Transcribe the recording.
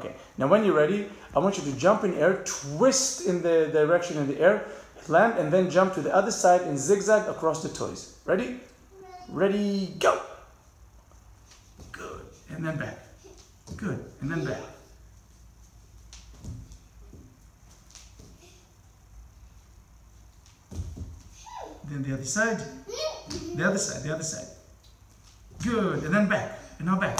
Okay. Now, when you're ready, I want you to jump in air, twist in the direction in the air, land, and then jump to the other side and zigzag across the toys. Ready? Ready, go. Good. And then back. Good. And then back. Then the other side. The other side, the other side. Good. And then back. And now back.